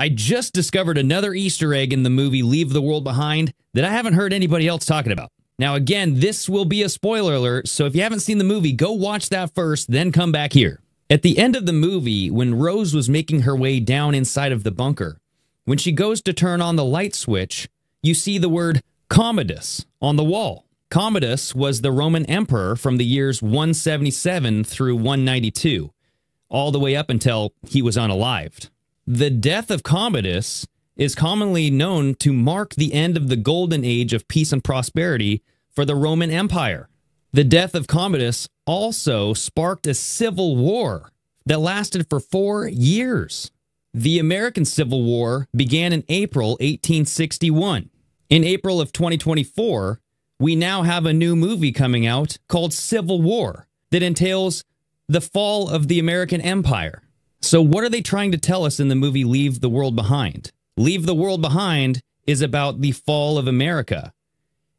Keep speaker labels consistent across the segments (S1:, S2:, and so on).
S1: I just discovered another Easter egg in the movie Leave the World Behind that I haven't heard anybody else talking about. Now, again, this will be a spoiler alert, so if you haven't seen the movie, go watch that first, then come back here. At the end of the movie, when Rose was making her way down inside of the bunker, when she goes to turn on the light switch, you see the word Commodus on the wall. Commodus was the Roman emperor from the years 177 through 192, all the way up until he was unalived. The death of Commodus is commonly known to mark the end of the golden age of peace and prosperity for the Roman Empire. The death of Commodus also sparked a civil war that lasted for four years. The American Civil War began in April 1861. In April of 2024, we now have a new movie coming out called Civil War that entails the fall of the American Empire. So, what are they trying to tell us in the movie Leave the World Behind? Leave the World Behind is about the fall of America.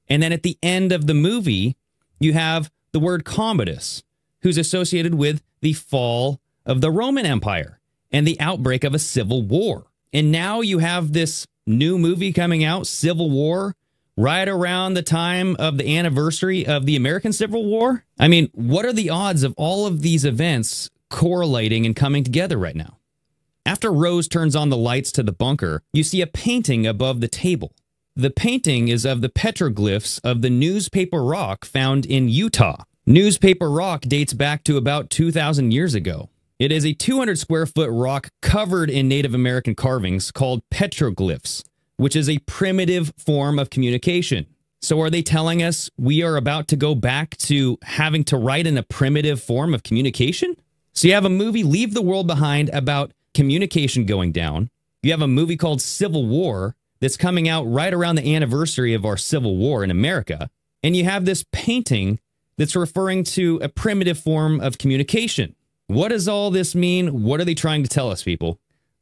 S1: And then at the end of the movie, you have the word Commodus, who's associated with the fall of the Roman Empire and the outbreak of a civil war. And now you have this new movie coming out, Civil War, right around the time of the anniversary of the American Civil War? I mean, what are the odds of all of these events correlating and coming together right now? After Rose turns on the lights to the bunker, you see a painting above the table. The painting is of the petroglyphs of the newspaper rock found in Utah. Newspaper rock dates back to about 2,000 years ago. It is a 200 square foot rock covered in Native American carvings called petroglyphs which is a primitive form of communication. So are they telling us we are about to go back to having to write in a primitive form of communication? So you have a movie Leave the World Behind about communication going down. You have a movie called Civil War that's coming out right around the anniversary of our Civil War in America. And you have this painting that's referring to a primitive form of communication. What does all this mean? What are they trying to tell us, people?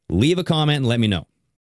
S1: Leave a comment and let me know.